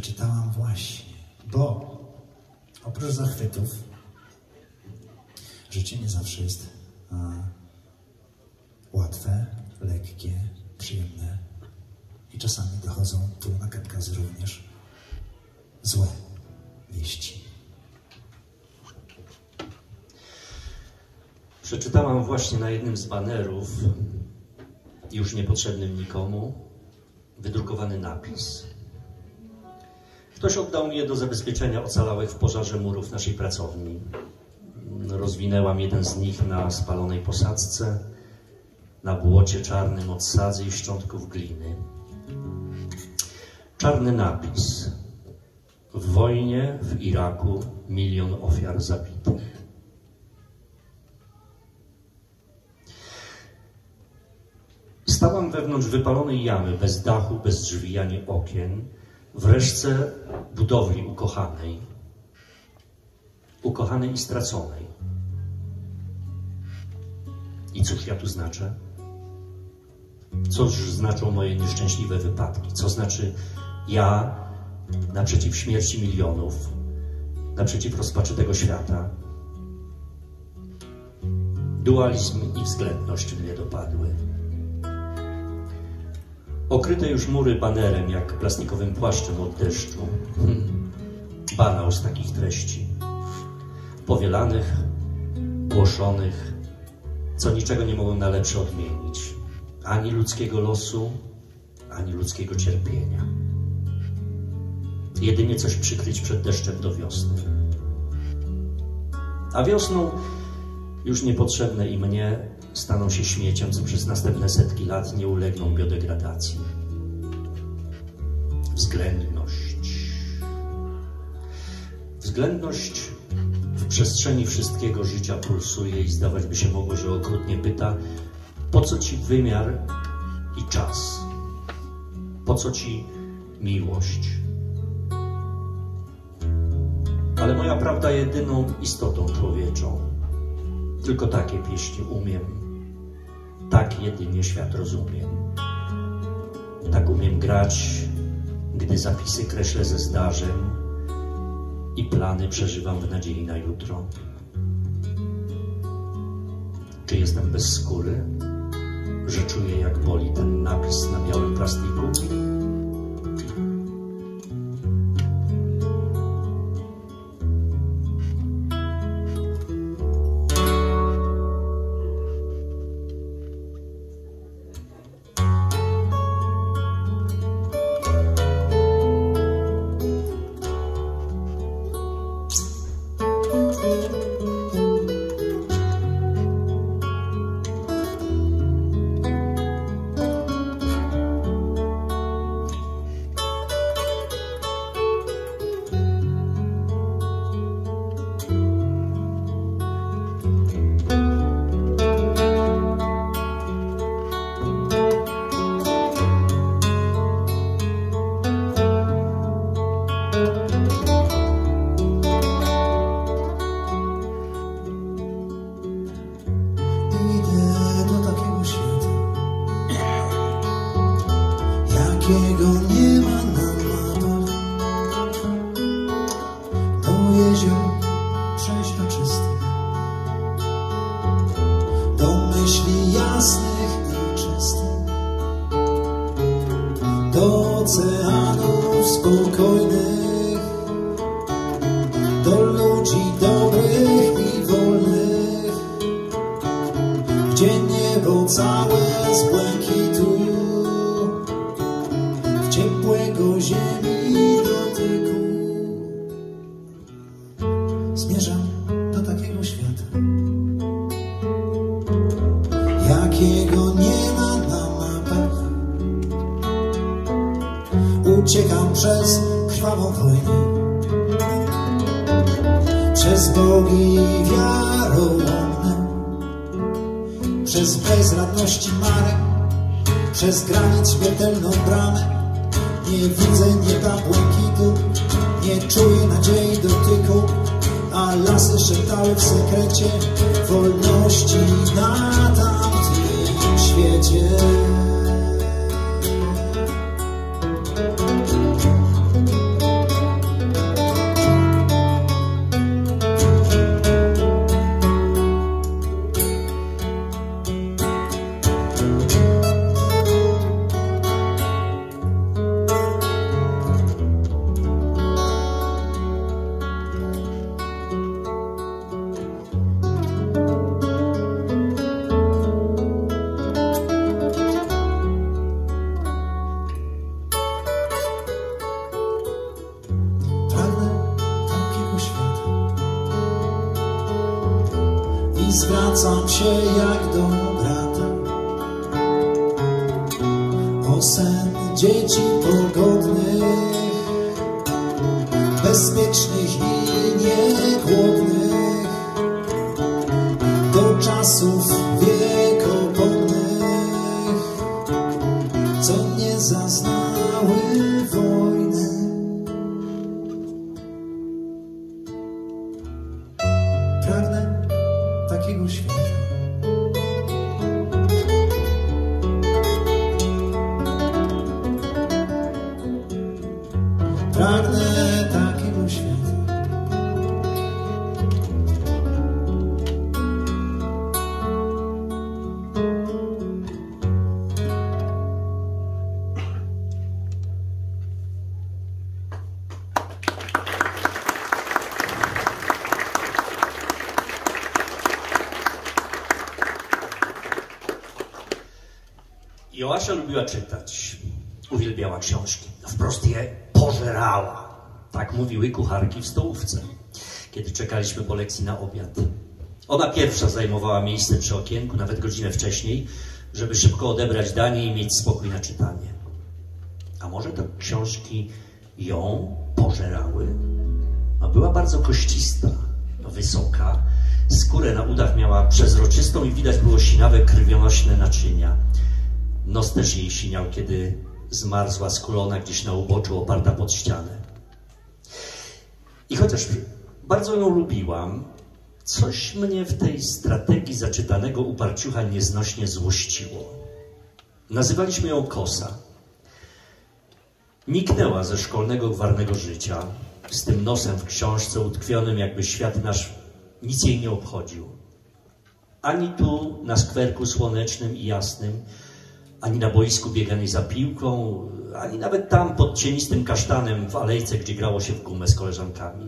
przeczytałam właśnie, bo oprócz zachwytów życie nie zawsze jest a, łatwe, lekkie, przyjemne i czasami dochodzą tu na Kawkazy również złe wieści. Przeczytałam właśnie na jednym z banerów, już niepotrzebnym nikomu, wydrukowany napis. Ktoś oddał mi je do zabezpieczenia ocalałych w pożarze murów naszej pracowni. Rozwinęłam jeden z nich na spalonej posadzce, na błocie czarnym od sadzy i szczątków gliny. Czarny napis. W wojnie w Iraku milion ofiar zabitych. Stałam wewnątrz wypalonej jamy, bez dachu, bez drzwi ani okien, w reszce budowli ukochanej, ukochanej i straconej. I cóż ja tu znaczę? Cóż znaczą moje nieszczęśliwe wypadki? Co znaczy ja naprzeciw śmierci milionów, naprzeciw rozpaczy tego świata? Dualizm i względność mnie dopadły. Okryte już mury banerem, jak plastikowym płaszczem od deszczu. Hmm. Banał z takich treści. Powielanych, głoszonych, co niczego nie mogą na lepsze odmienić. Ani ludzkiego losu, ani ludzkiego cierpienia. Jedynie coś przykryć przed deszczem do wiosny. A wiosną już niepotrzebne i mnie staną się śmieciem, co przez następne setki lat nie ulegną biodegradacji. Względność. Względność w przestrzeni wszystkiego życia pulsuje i zdawać by się mogło, że okrutnie pyta, po co ci wymiar i czas? Po co ci miłość? Ale moja prawda jedyną istotą człowieczą. Tylko takie pieśni umiem tak jedynie świat rozumiem. Tak umiem grać, gdy zapisy kreślę ze zdarzeń i plany przeżywam w nadziei na jutro. Czy jestem bez skóry, że czuję jak boli ten napis na białym plastiku? jasnych i czystych do oceanów spokojnych. takiego nie ma na mapach Uciekam przez krwawą wojnę. Przez bogi wiarołomne. Przez bezradności marę Przez granic śmiertelną bramę. Nie widzę nieba błękitu. Nie czuję nadziei dotyku. A lasy szeptały w sekrecie Wolności nadal 点钱 bezpiecznych i niegłodnych do czasów wiekopomnych, co nie zaznały wojny. Pragnę takiego świata. Pragnę Uwielbiała książki. Wprost je pożerała. Tak mówiły kucharki w stołówce, kiedy czekaliśmy po lekcji na obiad. Ona pierwsza zajmowała miejsce przy okienku, nawet godzinę wcześniej, żeby szybko odebrać danie i mieć spokój na czytanie. A może te książki ją pożerały? No, była bardzo koścista, wysoka. Skórę na udach miała przezroczystą i widać było sinawe, krwionośne naczynia. Nos też jej siniał, kiedy zmarzła skulona gdzieś na uboczu, oparta pod ścianę. I chociaż bardzo ją lubiłam, coś mnie w tej strategii zaczytanego uparciucha nieznośnie złościło. Nazywaliśmy ją Kosa. Niknęła ze szkolnego gwarnego życia, z tym nosem w książce utkwionym, jakby świat nasz nic jej nie obchodził. Ani tu na skwerku słonecznym i jasnym, ani na boisku bieganej za piłką, ani nawet tam pod cienistym kasztanem w alejce, gdzie grało się w gumę z koleżankami.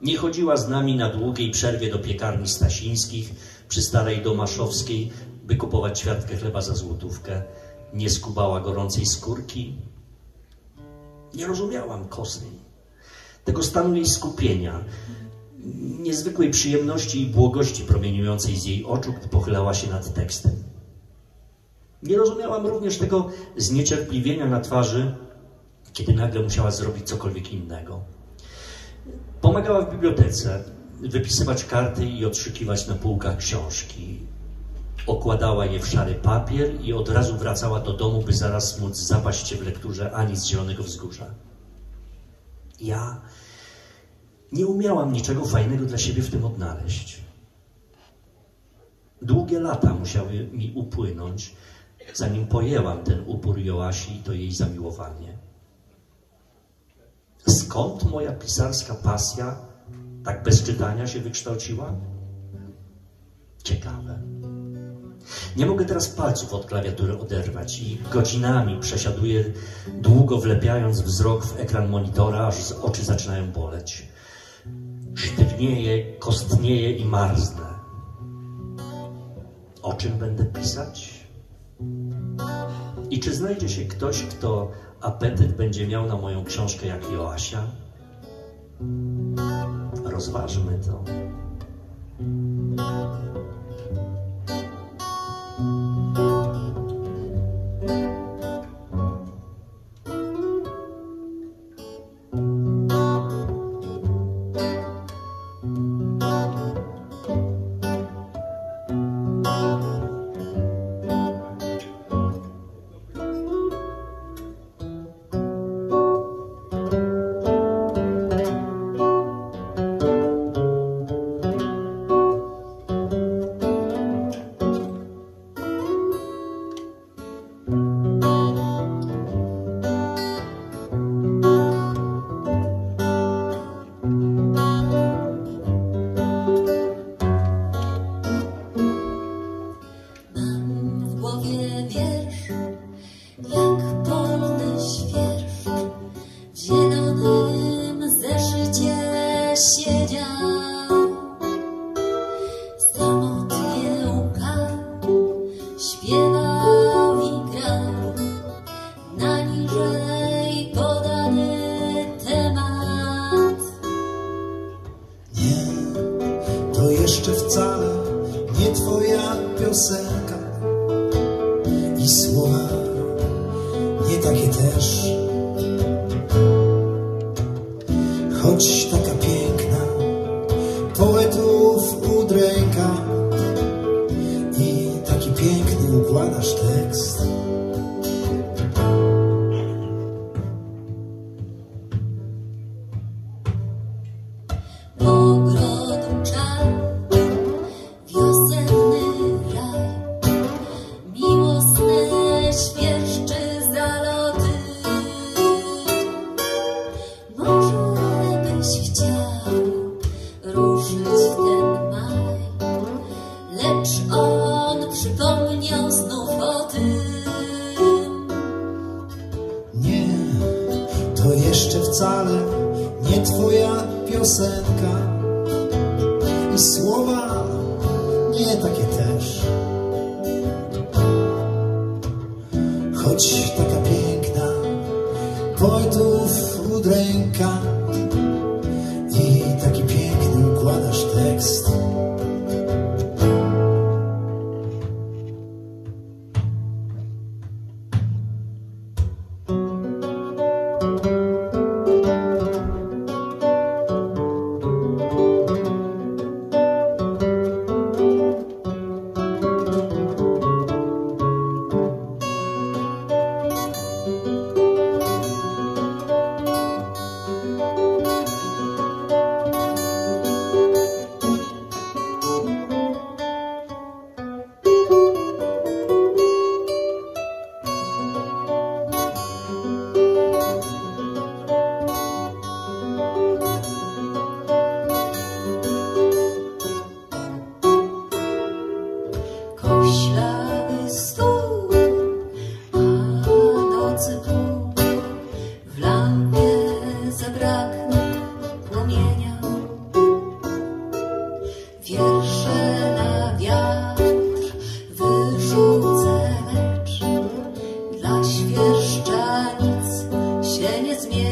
Nie chodziła z nami na długiej przerwie do piekarni Stasińskich przy Starej Domaszowskiej, by kupować ćwiartkę chleba za złotówkę. Nie skubała gorącej skórki. Nie rozumiałam kosy, tego stanu jej skupienia, niezwykłej przyjemności i błogości promieniującej z jej oczu, gdy pochylała się nad tekstem. Nie rozumiałam również tego zniecierpliwienia na twarzy, kiedy nagle musiała zrobić cokolwiek innego. Pomagała w bibliotece wypisywać karty i odszukiwać na półkach książki. Okładała je w szary papier i od razu wracała do domu, by zaraz móc zapaść w lekturze ani z Zielonego Wzgórza. Ja nie umiałam niczego fajnego dla siebie w tym odnaleźć. Długie lata musiały mi upłynąć, zanim pojęłam ten upór Joasi i to jej zamiłowanie. Skąd moja pisarska pasja tak bez czytania się wykształciła? Ciekawe. Nie mogę teraz palców od klawiatury oderwać i godzinami przesiaduję, długo wlepiając wzrok w ekran monitora, aż oczy zaczynają boleć. Sztywnieje, kostnieje i marznę. O czym będę pisać? I czy znajdzie się ktoś, kto apetyt będzie miał na moją książkę jak Joasia? Rozważmy to. thank jeszcze wcale nie twoja piosenka i słowa nie takie też. Choć taka i słowa nie takie też. Choć taka piękna, poetów udręka,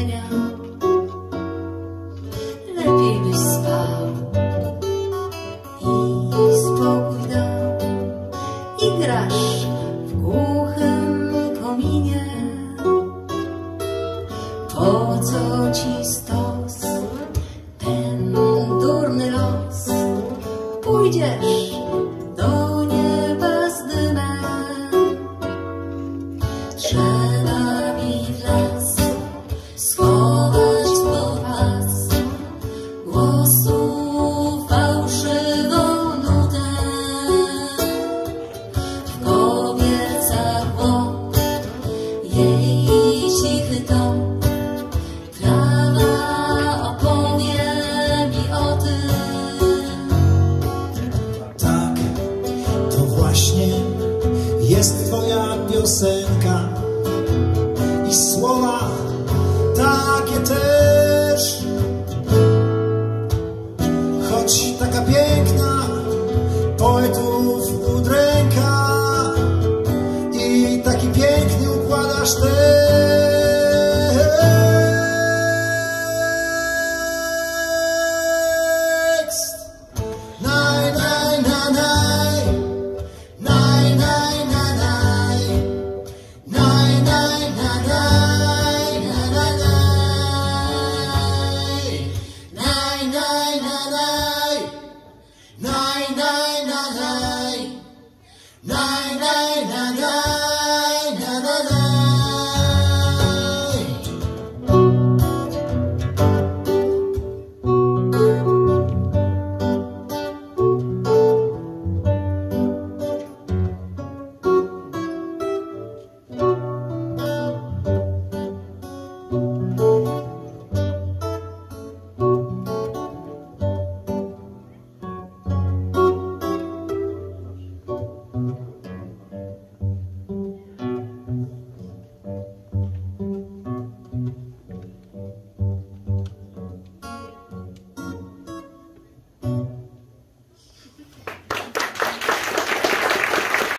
月亮 swallow.